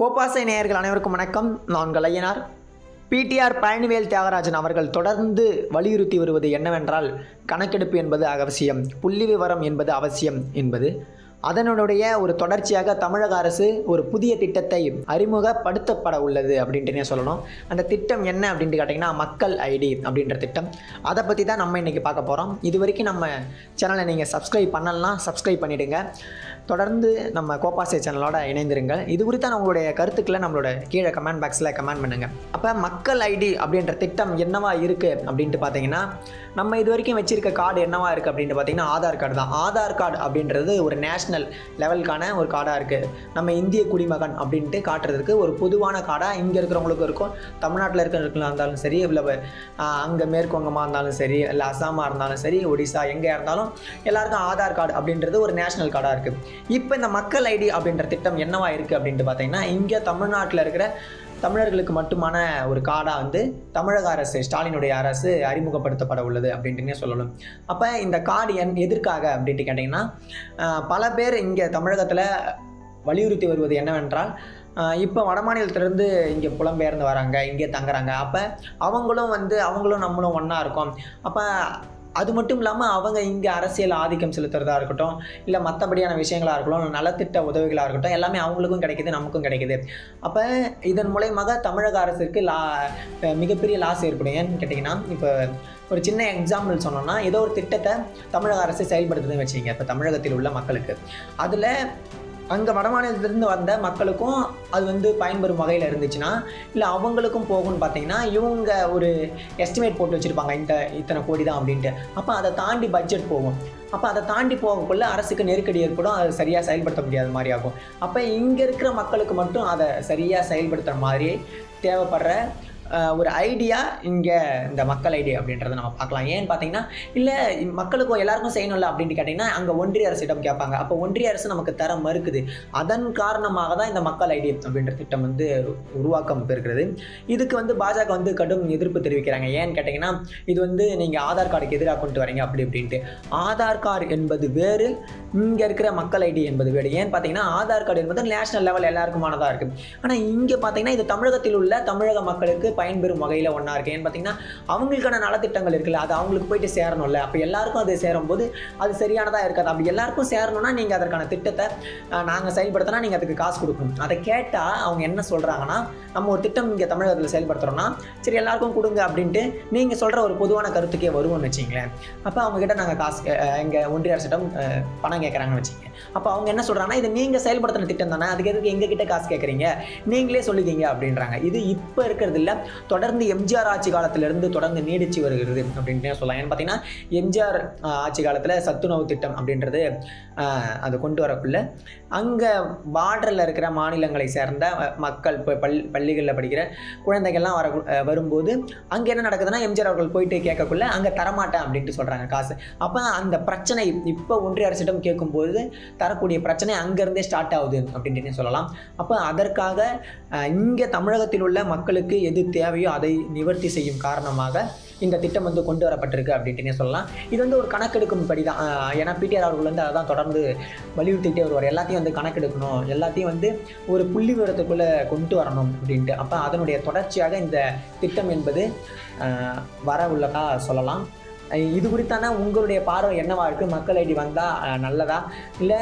கோபாசை நேயர்கள் அனைவருக்கும் வணக்கம். நான் கலையனார் பிடிஆர் பழனிவேல் தியாகராஜன் அவர்கள் தொடர்ந்து வலியுறுத்தி வருவது என்னவென்றால் கணக்கெடுப்பு என்பது அவசியம் புள்ளி விவரம் என்பது அவசியம் என்பது அதனுடைய ஒரு தொடர்ச்சியாக தமிழக அரசு ஒரு புதிய திட்டத்தை அறிமுகப்படுத்தப்பட உள்ளது அப்படின்ட்டுனே சொல்லணும். அந்த திட்டம் என்ன அப்படின்ட்டு கேட்டிங்கன்னா மக்கள் ஐடி அப்படின்ற திட்டம். அதை பற்றி தான் நம்ம இன்றைக்கி பார்க்க போகிறோம் இது வரைக்கும் நம்ம சேனலை நீங்கள் சப்ஸ்கிரைப் பண்ணலாம் சப்ஸ்கிரைப் பண்ணிவிடுங்க தொடர்ந்து நம்ம கோபாசே சேனலோட இணைந்திருங்கள். இது குறித்தான உங்களுடைய கருத்துக்களை நம்மளோட கீழே கமெண்ட் பாக்ஸில் கமெண்ட் பண்ணுங்கள் அப்போ மக்கள் ஐடி அப்படின்ற திட்டம் என்னவா இருக்குது அப்படின்ட்டு பார்த்தீங்கன்னா நம்ம இது வரைக்கும் வச்சுருக்க கார்டு என்னவா இருக்குது அப்படின்ட்டு பார்த்தீங்கன்னா ஆதார் கார்டு தான். ஆதார் கார்டு அப்படின்றது ஒரு நேஷ்னல் நேஷ்னல் லெவலுக்கான ஒரு கார்டாக இருக்குது நம்ம இந்திய குடிமகன் அப்படின்ட்டு காட்டுறதுக்கு ஒரு பொதுவான கார்டாக இங்கே இருக்கிறவங்களுக்கும் இருக்கும். தமிழ்நாட்டில் இருக்கிறவங்களுக்கும் இருந்தாலும் சரி இல்லை அங்கே மேற்குவங்கமாக இருந்தாலும் சரி இல்லை அசாமாக இருந்தாலும் சரி ஒடிசா எங்கே இருந்தாலும் எல்லாருக்கும் ஆதார் கார்டு அப்படின்றது ஒரு நேஷ்னல் கார்டாக இருக்குது இப்போ இந்த மக்கள் ஐடி அப்படின்ற திட்டம் என்னவா இருக்குது அப்படின்ட்டு பார்த்தீங்கன்னா இங்கே தமிழ்நாட்டில் இருக்கிற தமிழர்களுக்கு மட்டுமான ஒரு கார்டாக வந்து தமிழக அரசு ஸ்டாலினுடைய அரசு அறிமுகப்படுத்தப்பட உள்ளது அப்படின்ட்டுனே சொல்லணும். அப்போ இந்த கார்டு என் எதற்காக அப்படின்ட்டு கேட்டிங்கன்னா பல பேர் இங்கே தமிழகத்தில் வலியுறுத்தி வருவது என்னவென்றால் இப்போ வடமாநிலத்திலேருந்து இங்கே புலம்பெயர்ந்து வராங்க இங்கே தங்குறாங்க. அப்போ அவங்களும் வந்து அவங்களும் நம்மளும் ஒன்றா இருக்கோம். அப்போ அது மட்டும் இல்லாமல் அவங்க இங்கே அரசியல் ஆதிக்கம் செலுத்துறதா இருக்கட்டும் இல்லை மற்றபடியான விஷயங்களாக இருக்கட்டும் நலத்திட்ட உதவிகளாக இருக்கட்டும் எல்லாமே அவங்களுக்கும் கிடைக்குது நமக்கும் கிடைக்குது. அப்போ இதன் மூலயமாக தமிழக அரசிற்கு லா மிகப்பெரிய லாஸ் ஏற்படும். ஏன்னு கேட்டிங்கன்னா இப்போ ஒரு சின்ன எக்ஸாம்பிள் சொன்னோம்னா ஏதோ ஒரு திட்டத்தை தமிழக அரசு செயல்படுத்துதுன்னு வச்சுக்கிங்க இப்போ தமிழகத்தில் உள்ள மக்களுக்கு. அதில் அங்கே வடமாநிலத்திலிருந்து வந்த மக்களுக்கும் அது வந்து பயன்பெறும் வகையில் இருந்துச்சுன்னா இல்லை அவங்களுக்கும் போகும்னு பார்த்தீங்கன்னா இவங்க ஒரு எஸ்டிமேட் போட்டு வச்சுருப்பாங்க இந்த இத்தனை கோடி தான் அப்படின்ட்டு. அப்போ அதை தாண்டி பட்ஜெட் போகும். அப்போ அதை தாண்டி போகக்குள்ள அரசுக்கு நெருக்கடி ஏற்படும் அது சரியாக செயல்படுத்த முடியாத மாதிரி ஆகும். அப்போ இங்கே இருக்கிற மக்களுக்கு மட்டும் அதை சரியாக செயல்படுத்துகிற மாதிரி தேவைப்படுற ஒரு ஐடியா இங்கே இந்த மக்கள் ஐடியா அப்படின்றத நம்ம பார்க்கலாம். ஏன்னு பார்த்தீங்கன்னா இல்லை மக்களுக்கும் எல்லாருக்கும் செய்யணும்ல அப்படின்ட்டு கேட்டிங்கன்னா அங்கே ஒன்றிய அரசிடம் கேட்பாங்க. அப்போ ஒன்றிய அரசு நமக்கு தர மறுக்குது. அதன் காரணமாக தான் இந்த மக்கள் ஐடி அப்படின்ற திட்டம் வந்து உருவாக்கம் பெறுகிறது இதுக்கு வந்து பாஜக வந்து கடும் எதிர்ப்பு தெரிவிக்கிறாங்க. ஏன்னு கேட்டிங்கன்னா இது வந்து நீங்கள் ஆதார் கார்டுக்கு எதிராக கொண்டு வரீங்க அப்படி இப்படின்ட்டு. ஆதார் கார்டு என்பது வேறு இங்கே இருக்கிற மக்கள் ஐடி என்பது வேறு. ஏன்னு பார்த்தீங்கன்னா ஆதார் கார்டு என்பது நேஷனல் லெவல் எல்லாருக்குமானதாக இருக்குது ஆனால் இங்கே பார்த்தீங்கன்னா இது தமிழகத்தில் உள்ள தமிழக மக்களுக்கு பயன்பெறும் வகையில் ஒன்றா இருக்குது ஏன்னு பார்த்தீங்கன்னா அவங்களுக்கான நலத்திட்டங்கள் இருக்குல்ல அது அவங்களுக்கு போயிட்டு சேரணும்ல. அப்போ எல்லாருக்கும் அது சேரும்போது அது சரியானதாக இருக்காது. அப்படி எல்லாருக்கும் சேரணும்னா நீங்கள் அதற்கான திட்டத்தை நாங்கள் செயல்படுத்தினா நீங்கள் அதுக்கு காசு கொடுக்கணும். அதை கேட்டால் அவங்க என்ன சொல்கிறாங்கன்னா நம்ம ஒரு திட்டம் இங்கே தமிழகத்தில் செயல்படுத்துகிறோன்னா சரி எல்லாருக்கும் கொடுங்க அப்படின்ட்டு நீங்கள் சொல்கிற ஒரு பொதுவான கருத்துக்கே வருவோம்னு வச்சிங்களேன் அப்போ அவங்ககிட்ட நாங்கள் காசு எங்கள் ஒன்றிய அரசிடம் பணம் கேட்குறாங்கன்னு வச்சுக்கோங்க. அப்போ அவங்க என்ன சொல்கிறாங்கன்னா இது நீங்கள் செயல்படுத்தின திட்டம் தானே அதுக்கு எதுக்கு எங்ககிட்ட காசு கேட்குறீங்க நீங்களே சொல்லிக்கிங்க அப்படின்றாங்க. இது இப்போ இருக்கிறது இல்லை தொடர்ந்து எம்ஜிஆர் ஆட்சி காலத்திலிருந்து தொடர்ந்து நீடிச்சு வருகிறது அப்படின்ட்டு சொல்லலாம். ஏன்னு பார்த்தீங்கன்னா எம்ஜிஆர் ஆட்சி காலத்தில் சத்துணவு திட்டம் அப்படின்றது அதை அது கொண்டு வரக்குள்ள அங்கே பார்டரில் இருக்கிற மாநிலங்களை சேர்ந்த மக்கள் இப்போ பள் பள்ளிகளில் படிக்கிற குழந்தைகள்லாம் வர வரும்போது அங்கே என்ன நடக்குதுன்னா எம்ஜிஆர் அவர்கள் போயிட்டு கேட்கக்குள்ள அங்கே தரமாட்டேன் அப்படின்ட்டு சொல்கிறாங்க காசு. அப்போ அந்த பிரச்சனை இப்போ ஒன்றிய அரசிடம் கேட்கும்போது தரக்கூடிய பிரச்சனை அங்கேருந்தே ஸ்டார்ட் ஆகுது அப்படின்ட்டு சொல்லலாம். அப்போ அதற்காக இங்கே தமிழகத்தில் உள்ள மக்களுக்கு எது தேவையோ அதை நிவர்த்தி செய்யும் காரணமாக இந்த திட்டம் வந்து கொண்டு வரப்பட்டிருக்கு அப்படின்ட்டுனே சொல்லலாம். இது வந்து ஒரு கணக்கெடுக்கும் படி தான் ஏன்னா பிடிஆர் அவர்கள் வந்து அதான் தொடர்ந்து வலியுறுத்திட்டே வருவார். எல்லாத்தையும் வந்து கணக்கெடுக்கணும். எல்லாத்தையும் வந்து ஒரு புள்ளி விவரத்துக்குள்ளே கொண்டு வரணும் அப்படின்ட்டு. அப்போ அதனுடைய தொடர்ச்சியாக இந்த திட்டம் என்பது வர உள்ளதாக சொல்லலாம். இது குறித்தான உங்களுடைய பார்வை என்னவா இருக்குது மக்கள் ஐடி வந்தால் நல்லதா? இல்லை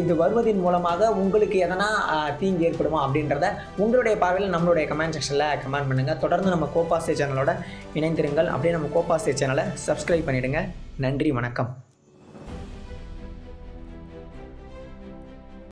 இது வருவதன் மூலமாக உங்களுக்கு எதனா தீங்கு ஏற்படுமா அப்படின்றத உங்களுடைய பார்வையில் நம்மளுடைய கமெண்ட் செக்ஷனில் கமெண்ட் பண்ணுங்கள் தொடர்ந்து நம்ம கோபாசே சேனலோட இணைந்திருங்கள். அப்படியே நம்ம கோபாசே சேனலை சப்ஸ்கிரைப் பண்ணிவிடுங்க நன்றி வணக்கம்.